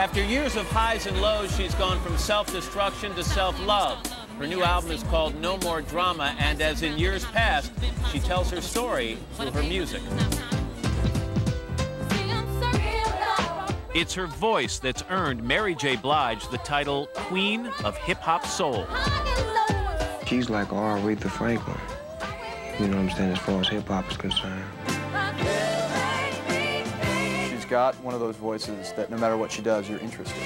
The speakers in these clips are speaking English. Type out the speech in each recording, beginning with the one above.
After years of highs and lows, she's gone from self-destruction to self-love. Her new album is called No More Drama, and as in years past, she tells her story through her music. It's her voice that's earned Mary J. Blige the title Queen of Hip Hop Soul. She's like our Aretha Franklin. You know what I'm saying, as far as hip hop is concerned. She's got one of those voices that no matter what she does, you're interested.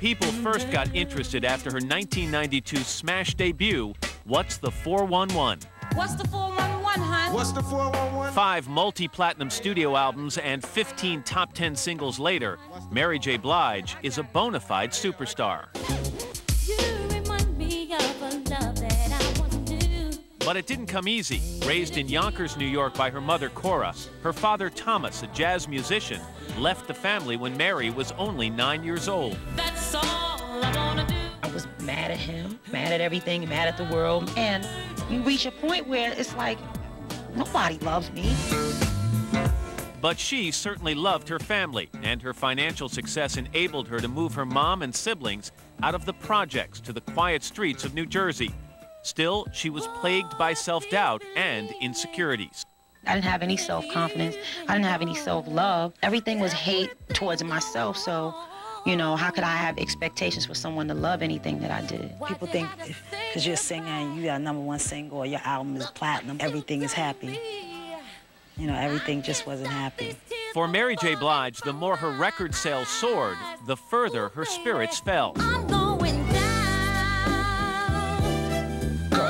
People first got interested after her 1992 smash debut, What's the 411? What's the 411, hon? What's the 411? Five multi-platinum studio albums and 15 top 10 singles later, Mary J. Blige is a bona fide superstar. But it didn't come easy. Raised in Yonkers, New York by her mother, Cora, her father, Thomas, a jazz musician, left the family when Mary was only nine years old. That's all I wanna do. I was mad at him, mad at everything, mad at the world. And you reach a point where it's like, nobody loves me. But she certainly loved her family, and her financial success enabled her to move her mom and siblings out of the projects to the quiet streets of New Jersey. Still, she was plagued by self-doubt and insecurities. I didn't have any self-confidence. I didn't have any self-love. Everything was hate towards myself. So, you know, how could I have expectations for someone to love anything that I did? People think because you're singing, you got a number one single, or your album is platinum, everything is happy. You know, everything just wasn't happy. For Mary J. Blige, the more her record sales soared, the further her spirits fell.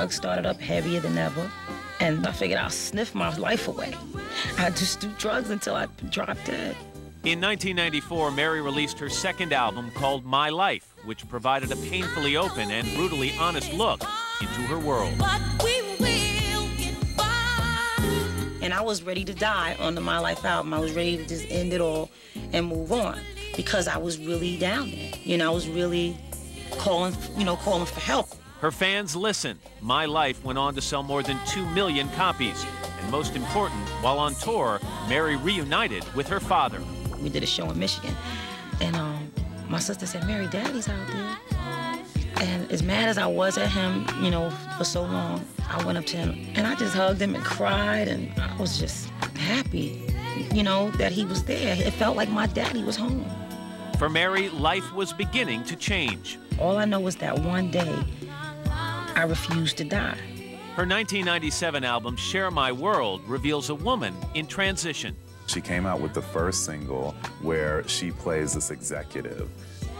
Drugs started up heavier than ever. And I figured I'll sniff my life away. I just do drugs until I drop dead. In 1994, Mary released her second album called My Life, which provided a painfully open and brutally honest look into her world. But we will get by. And I was ready to die on the My Life album. I was ready to just end it all and move on because I was really down there. You know, I was really calling, you know, calling for help. Her fans listened. My Life went on to sell more than 2 million copies. And most important, while on tour, Mary reunited with her father. We did a show in Michigan. And um, my sister said, Mary, Daddy's out there. And as mad as I was at him, you know, for so long, I went up to him and I just hugged him and cried and I was just happy, you know, that he was there. It felt like my daddy was home. For Mary, life was beginning to change. All I know was that one day I refused to die. Her 1997 album, Share My World, reveals a woman in transition. She came out with the first single where she plays this executive.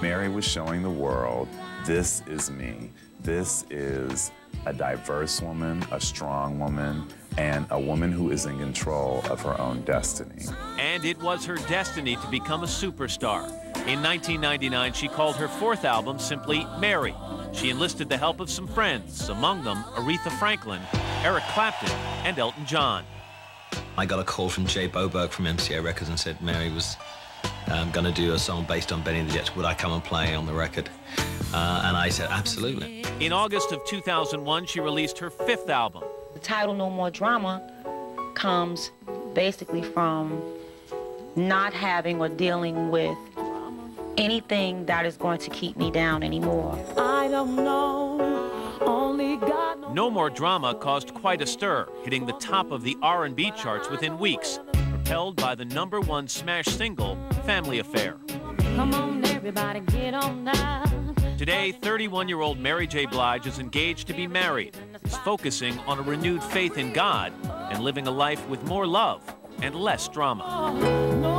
Mary was showing the world, this is me. This is a diverse woman, a strong woman, and a woman who is in control of her own destiny. And it was her destiny to become a superstar. In 1999, she called her fourth album simply Mary. She enlisted the help of some friends, among them Aretha Franklin, Eric Clapton, and Elton John. I got a call from Jay Boberg from MCA Records and said Mary was um, going to do a song based on Benny the Jets. Would I come and play on the record? Uh, and I said, absolutely. In August of 2001, she released her fifth album. The title No More Drama comes basically from not having or dealing with anything that is going to keep me down anymore. I don't know. Only God knows. No More Drama caused quite a stir, hitting the top of the R&B charts within weeks, propelled by the number one smash single, Family Affair. Come on, everybody, get on now. Today, 31-year-old Mary J. Blige is engaged to be married, is focusing on a renewed faith in God, and living a life with more love and less drama. No